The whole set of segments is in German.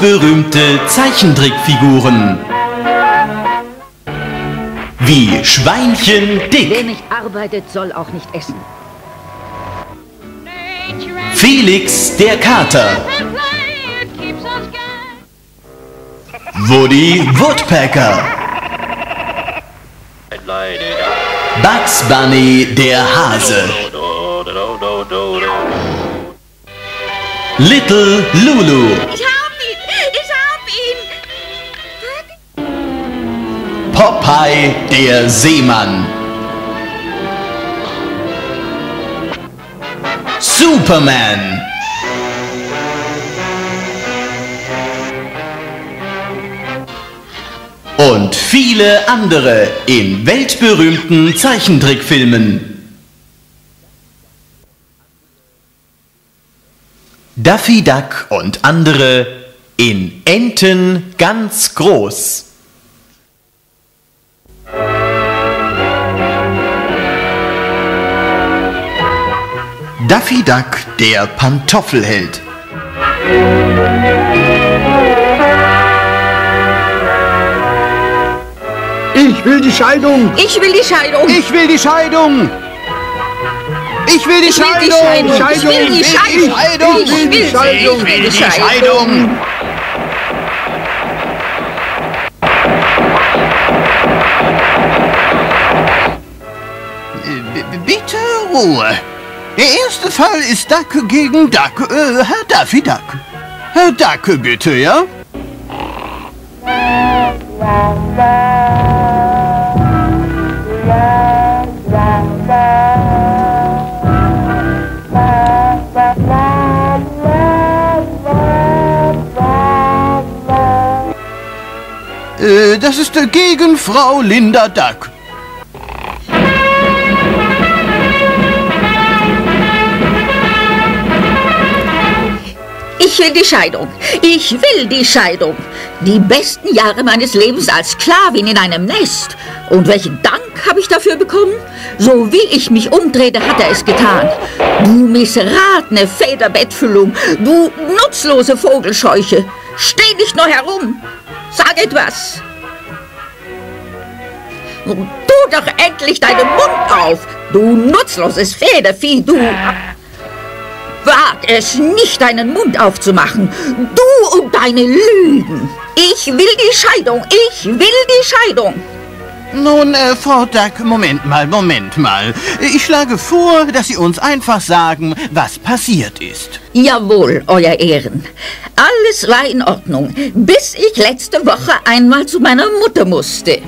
Weltberühmte Zeichentrickfiguren. Wie Schweinchen Wer Dick, nicht arbeitet, soll auch nicht essen. Felix der Kater, Woody Woodpecker, Bugs Bunny der Hase, Little Lulu, Popeye der Seemann, Superman, und viele andere in weltberühmten Zeichentrickfilmen. Daffy Duck und andere in Enten ganz groß. Daffy Duck, der Pantoffelheld. Ich will die Scheidung! Ich will die Scheidung! Ich will die Scheidung! Ich will die Ich will die Scheidung! Scheidung! Ich will die Scheidung! Ich will die Scheidung! Ich will die Scheidung! Bitte Ruhe. Der erste Fall ist Duck gegen Duck. Äh, Herr Daffy Duck. Herr Duck, bitte, ja? Äh, das ist äh, gegen Frau Linda Duck. Ich will die Scheidung. Ich will die Scheidung. Die besten Jahre meines Lebens als Sklavin in einem Nest. Und welchen Dank habe ich dafür bekommen? So wie ich mich umdrehte, hat er es getan. Du missratene Federbettfüllung. Du nutzlose Vogelscheuche. Steh nicht nur herum. Sag etwas. Tu doch endlich deinen Mund auf. Du nutzloses Federvieh. Du... Es nicht, deinen Mund aufzumachen. Du und deine Lügen. Ich will die Scheidung. Ich will die Scheidung. Nun, äh, Frau Duck, Moment mal, Moment mal. Ich schlage vor, dass Sie uns einfach sagen, was passiert ist. Jawohl, Euer Ehren. Alles war in Ordnung, bis ich letzte Woche einmal zu meiner Mutter musste.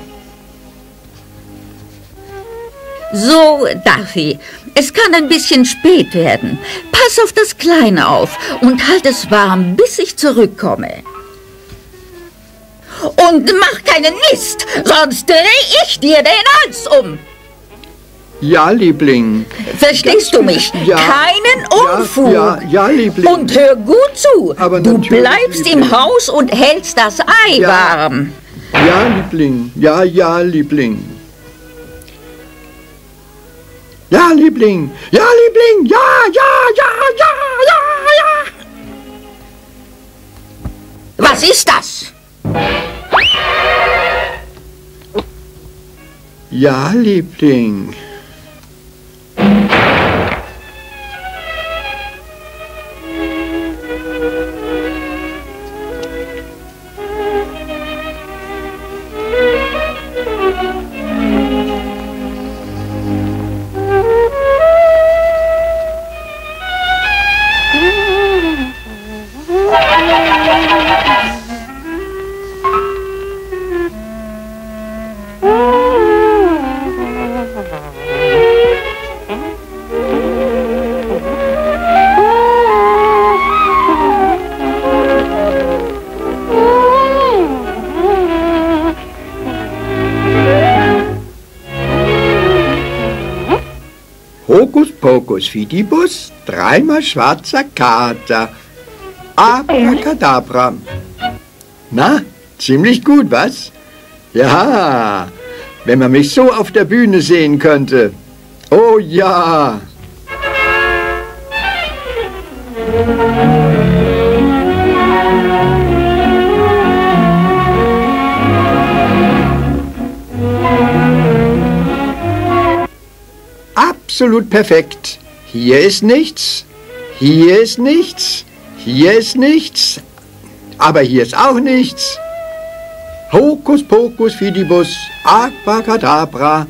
So, Daffy, es kann ein bisschen spät werden. Pass auf das Kleine auf und halt es warm, bis ich zurückkomme. Und mach keinen Mist, sonst dreh ich dir den Hals um. Ja, Liebling. Verstehst du mich? Ja. Keinen Unfug. Ja, ja, ja, Liebling. Und hör gut zu. Aber du bleibst Liebling. im Haus und hältst das Ei Ja. warm. Ja, Liebling. Ja, ja, Liebling. Ja, Liebling. Ja, Liebling. Ja, ja, ja, ja, ja, ja. Was ist das? Ja, Liebling. Fidibus Fidibus, dreimal schwarzer Kater. Abracadabra. Na, ziemlich gut, was? Ja, wenn man mich so auf der Bühne sehen könnte. Oh ja. Absolut perfekt. Hier ist nichts, hier ist nichts, hier ist nichts, aber hier ist auch nichts. Hokus pokus fidibus, abracadabra.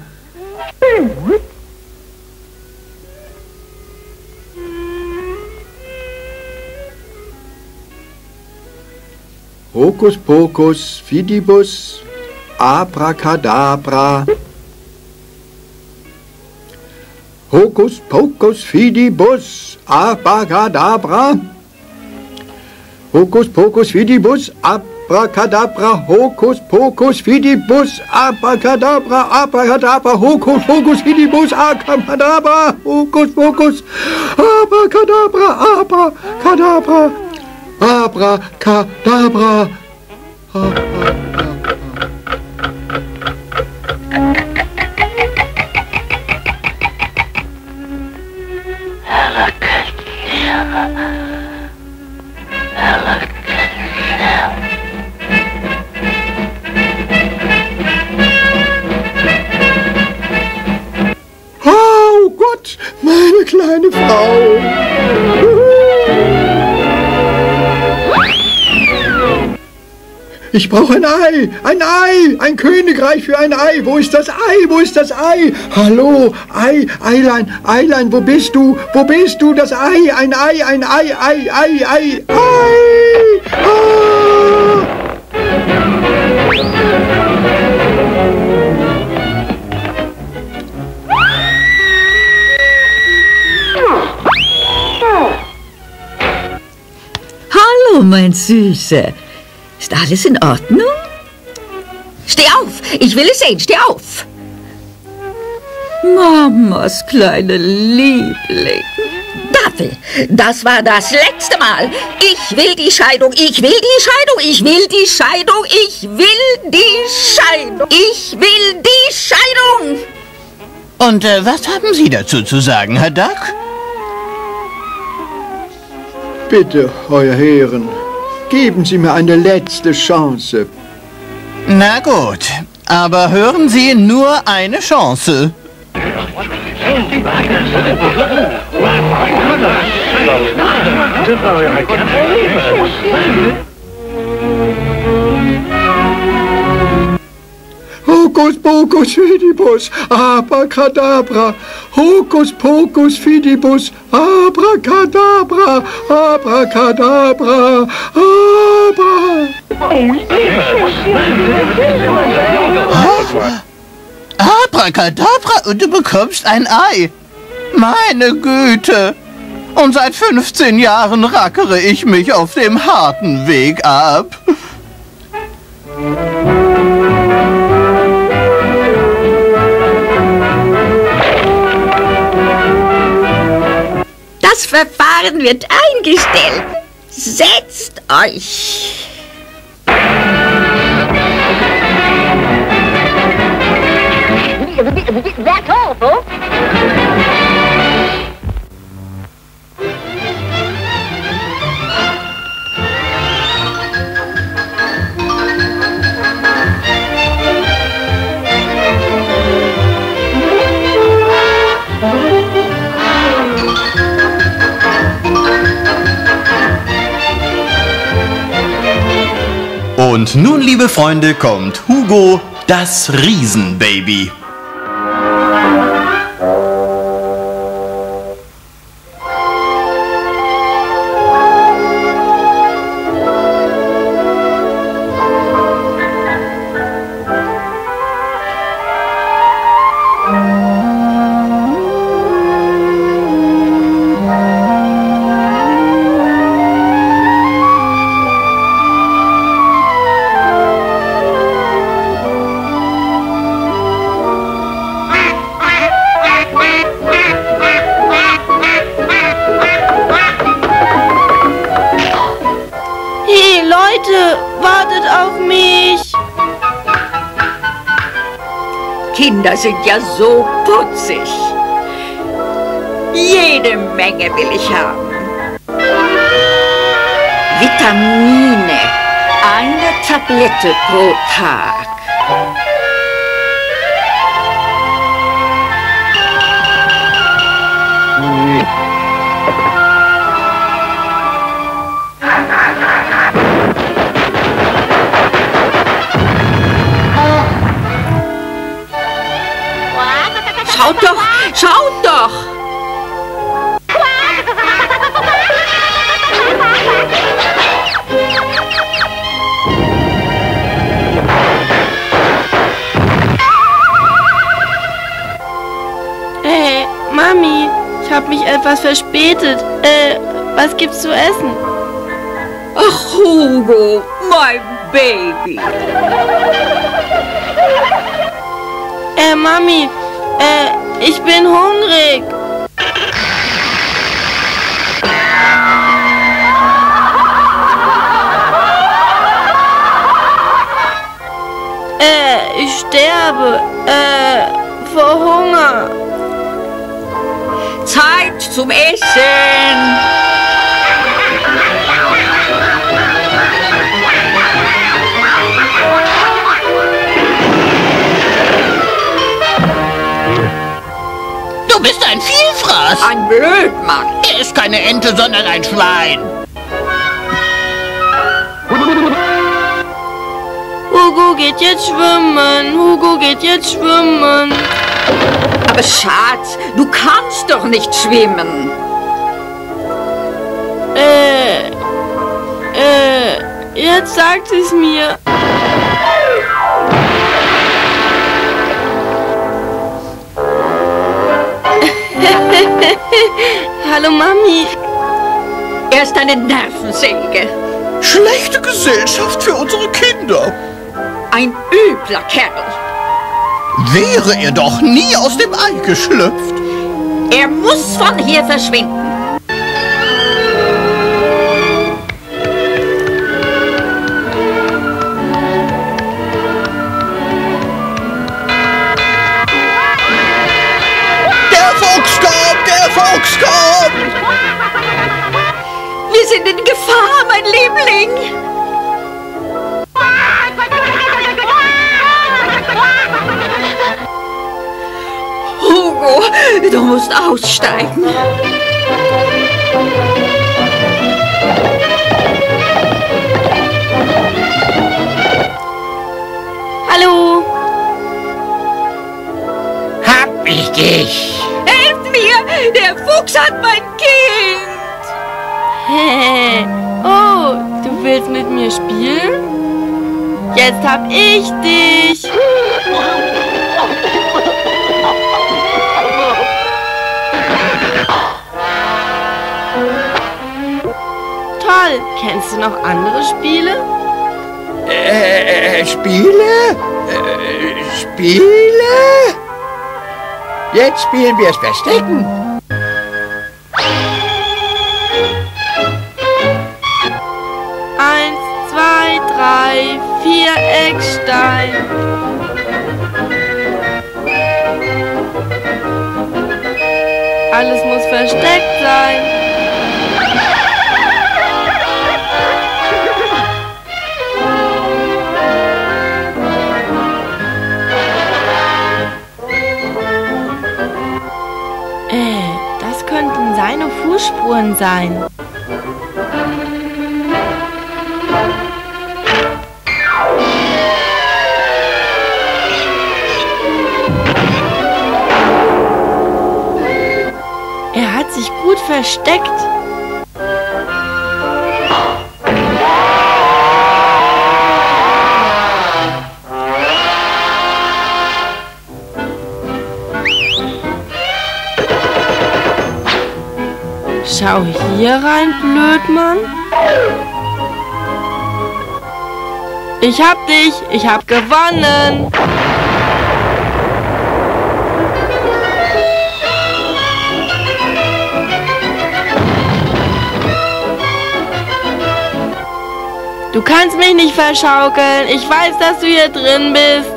Hokus pokus fidibus, abracadabra. Hokus pokus fidibus, abracadabra. Hokus pokus fidibus, abracadabra. Hokus pokus fidibus, abracadabra, abracadabra. Hokus pokus fidibus, abracadabra. Hokus pokus, abracadabra, abracadabra. Abracadabra. Oh Ich brauche ein Ei, ein Ei, ein Königreich für ein Ei. Wo ist das Ei? Wo ist das Ei? Hallo, Ei, Eilein, Eilein, wo bist du? Wo bist du? Das Ei, ein Ei, ein Ei, Ei, Ei, Ei, Ei. Ah! Hallo, mein Süßer. Ist alles in Ordnung? Steh auf! Ich will es sehen! Steh auf! Mamas kleine Liebling. Daffel, das war das letzte Mal. Ich will die Scheidung, ich will die Scheidung, ich will die Scheidung, ich will die Scheidung, ich will die Scheidung. Und äh, was haben Sie dazu zu sagen, Herr Duck? Bitte, Euer Herren, geben Sie mir eine letzte Chance. Na gut, aber hören Sie nur eine Chance. Hokus pokus fidibus, abracadabra. Hokus pokus fidibus, abracadabra, abracadabra, abra. Abracadabra und du bekommst ein Ei. Meine Güte. Und seit 15 Jahren rackere ich mich auf dem harten Weg ab. Verfahren wird eingestellt. Setzt euch. That's all. Und nun, liebe Freunde, kommt Hugo, das Riesenbaby. Auf mich. Kinder sind ja so putzig. Jede Menge will ich haben. Vitamine. Eine Tablette pro Tag. Schaut doch, schaut doch! Hey, Mami, ich habe mich etwas verspätet. Äh, was gibt's zu essen? Ach, Hugo, mein Baby. Äh, Mami, äh, ich bin hungrig. Äh, ich sterbe. Äh, vor Hunger. Zeit zum Essen. Du bist ein Vielfraß. Ein Blödmann. Er ist keine Ente, sondern ein Schwein. Hugo geht jetzt schwimmen. Hugo geht jetzt schwimmen. Aber Schatz, du kannst doch nicht schwimmen. Äh, äh, jetzt sagt es mir. Hallo Mami. Er ist eine Nervensäge. Schlechte Gesellschaft für unsere Kinder. Ein übler Kerl. Wäre er doch nie aus dem Ei geschlüpft. Er muss von hier verschwinden. Kommt. Wir sind in Gefahr, mein Liebling. Hugo, du musst aussteigen. Hallo. Hab ich dich. Der Fuchs hat mein Kind! Hä? Oh, du willst mit mir spielen? Jetzt hab ich dich. Toll. Kennst du noch andere Spiele? Äh, Spiele? Äh, Spiele? Jetzt spielen wir es Verstecken. Vier Eckstein. Alles muss versteckt sein. Äh, das könnten seine Fußspuren sein. Versteckt. Schau hier rein, Blödmann. Ich hab dich, ich hab gewonnen. Du kannst mich nicht verschaukeln. Ich weiß, dass du hier drin bist.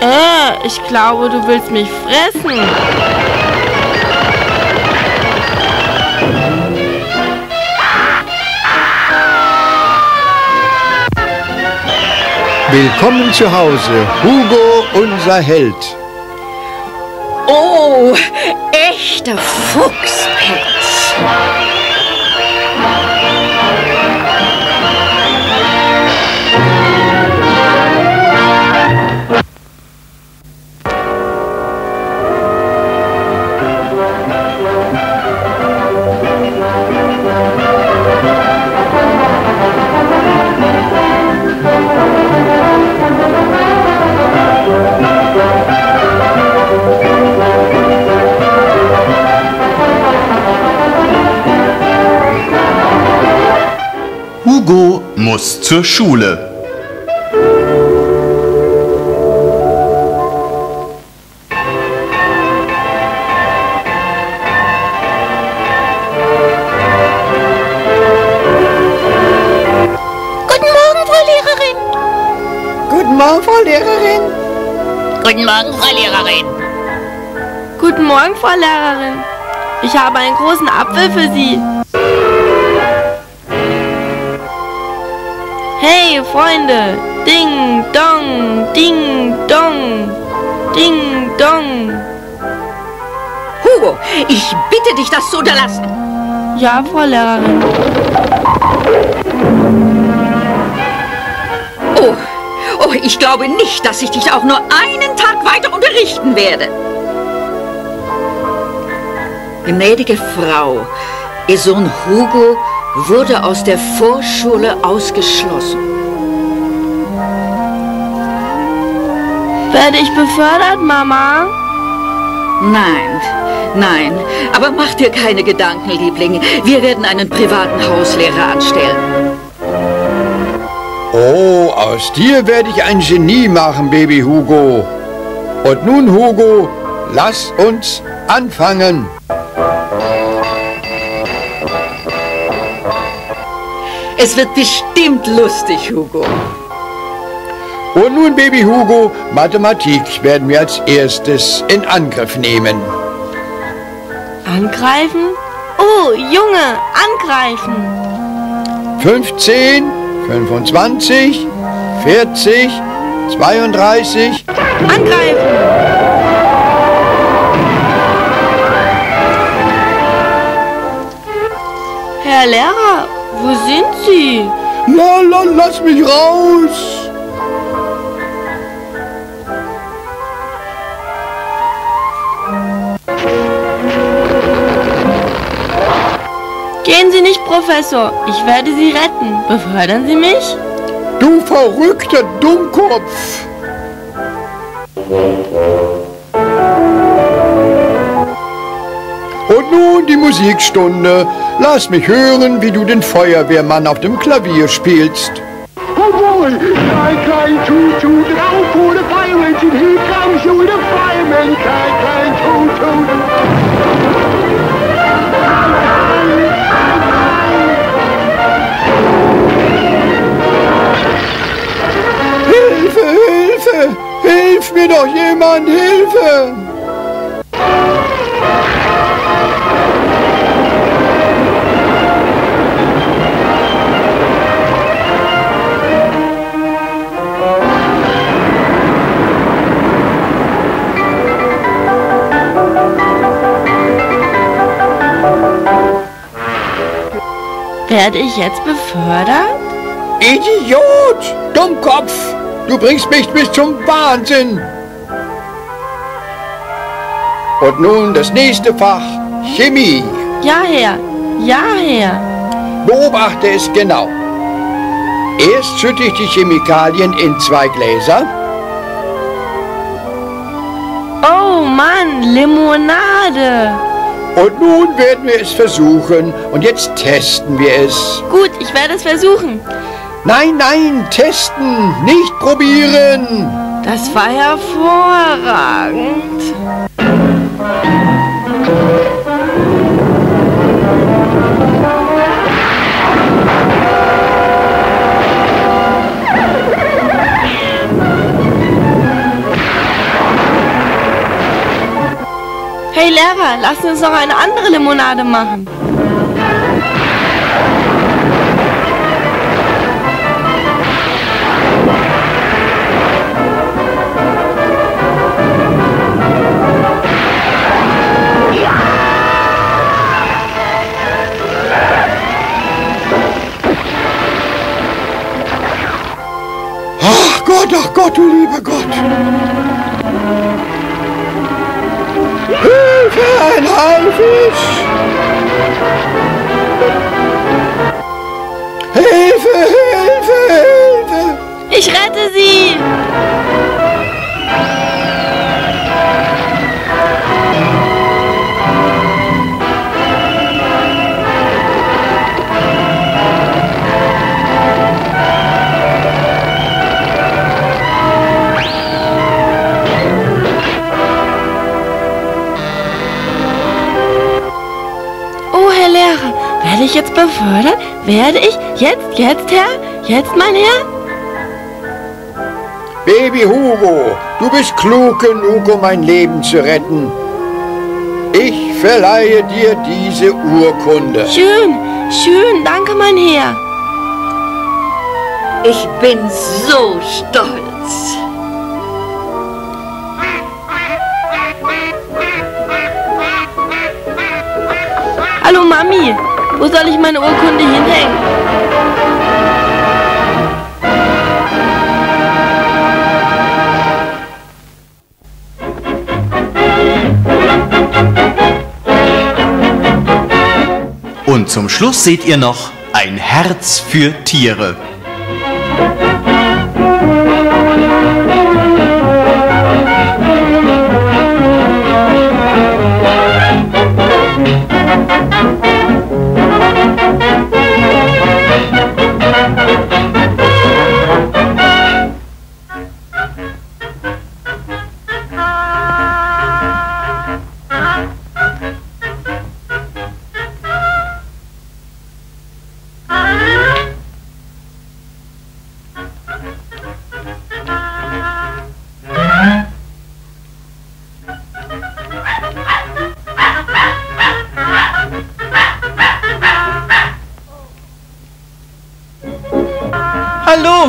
Äh, ich glaube, du willst mich fressen. Willkommen zu Hause, Hugo, unser Held. Oh, echter Fuchspelz. Muss zur Schule. Guten Morgen, Frau Lehrerin. Guten Morgen, Frau Lehrerin. Guten Morgen, Frau Lehrerin. Guten Morgen, Frau Lehrerin. Ich habe einen großen Apfel für Sie. Hey, Freunde. Ding, dong, ding, dong. Ding, dong. Hugo, ich bitte dich, das zu unterlassen. Ja, Frau Lehrerin. Oh, oh, ich glaube nicht, dass ich dich auch nur einen Tag weiter unterrichten werde. Gnädige Frau, Ihr Sohn Hugo wurde aus der Vorschule ausgeschlossen. Werde ich befördert, Mama? Nein, nein, aber mach dir keine Gedanken, Liebling. Wir werden einen privaten Hauslehrer anstellen. Oh, aus dir werde ich ein Genie machen, Baby Hugo. Und nun, Hugo, lass uns anfangen. Es wird bestimmt lustig, Hugo. Und nun, Baby Hugo, Mathematik werden wir als erstes in Angriff nehmen. Angreifen? Oh, Junge, angreifen. 15, 25, 40, 32. Angreifen. Herr Lehrer, wo sind Sie? La, la, lass mich raus! Gehen Sie nicht, Professor. Ich werde Sie retten. Befördern Sie mich? Du verrückter Dummkopf! Und nun die Musikstunde. Lass mich hören, wie du den Feuerwehrmann auf dem Klavier spielst. Oh boy! Klein, klein, toot, toot, out for the fire engine. Here comes you, the fireman. Klein, klein, toot, toot. Hilfe, Hilfe! Hilf mir doch jemand, Hilfe! Werde ich jetzt befördert? Idiot! Dummkopf! Du bringst mich bis zum Wahnsinn! Und nun das nächste Fach, Chemie. Ja, Herr. Ja, Herr. Beobachte es genau. Erst schütte ich die Chemikalien in zwei Gläser. Oh Mann, Limonade. Und nun werden wir es versuchen. Und jetzt testen wir es. Gut, ich werde es versuchen. Nein, nein, testen, nicht probieren. Das war hervorragend. Lehrer, lassen uns noch eine andere Limonade machen. Ach Gott, ach Gott, du lieber Gott. Ein Haifisch! Werde ich jetzt befördert? Werde ich? Jetzt, jetzt, Herr? Jetzt, mein Herr? Baby Hugo, du bist klug genug, um mein Leben zu retten. Ich verleihe dir diese Urkunde. Schön, schön, danke, mein Herr. Ich bin so stolz. Hallo, Mami. Wo soll ich meine Urkunde hinhängen? Und zum Schluss seht ihr noch ein Herz für Tiere.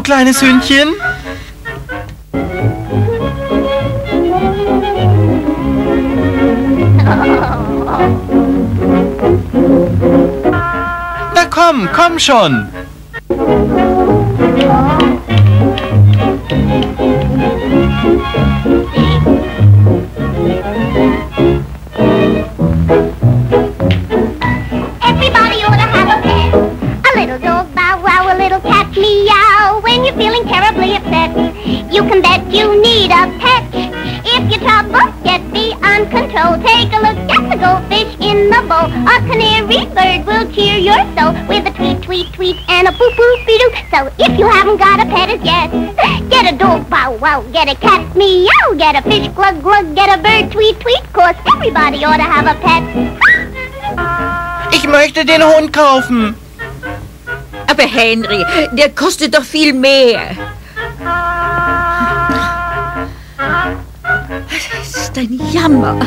Kleines Hündchen. Na komm, komm schon. In the bowl. A canary bird will cheer your soul with a tweet, tweet, tweet, and a boop, boop, doo. So if you haven't got a pet as yet, get a dog bow wow, get a cat meow, get a fish glug glug, get a bird tweet, tweet. Cause everybody ought to have a pet. Ich möchte den Hund kaufen. Aber Henry, der kostet doch viel mehr. Das ist ein Jammer.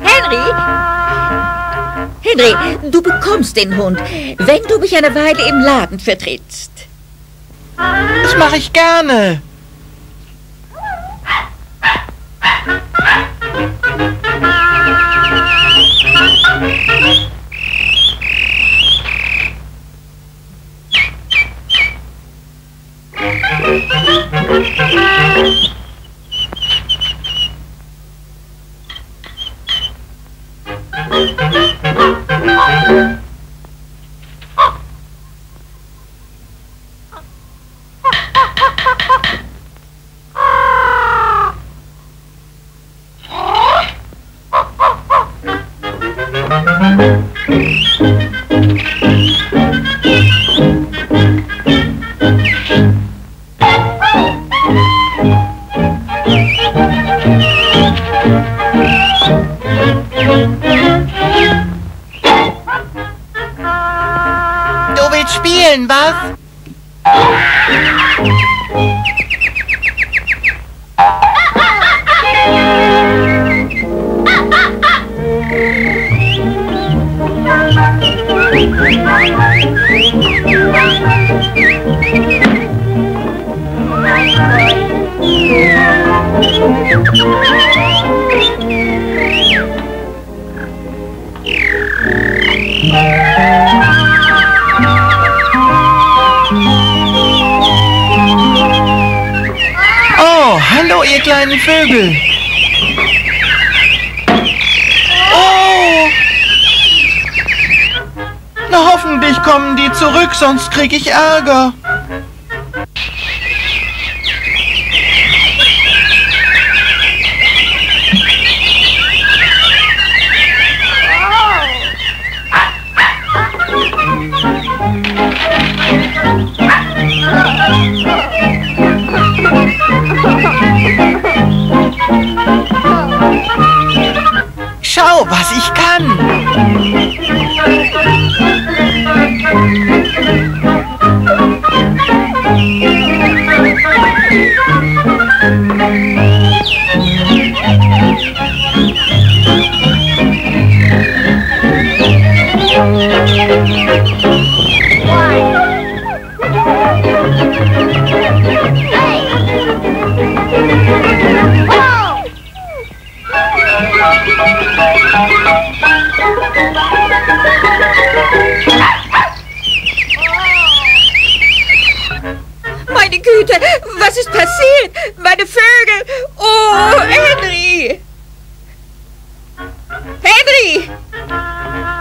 Henry? Henry, du bekommst den Hund, wenn du mich eine Weile im Laden vertrittst. Das mache ich gerne. Oh, hallo ihr kleinen Vögel. Zurück, sonst krieg ich Ärger.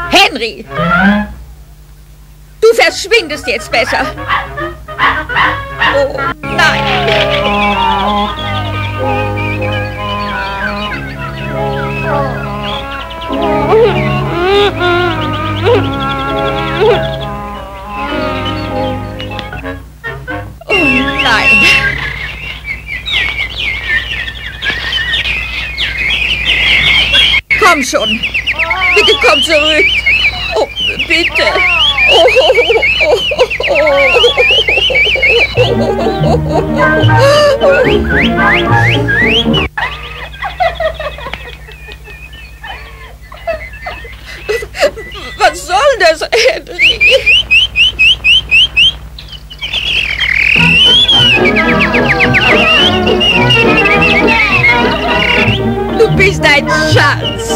Henry! Du verschwindest jetzt besser. Oh, nein. Oh, nein. Komm schon. Bitte komm zurück. Oh, bitte. Was soll das, Henry? Du bist ein Schatz.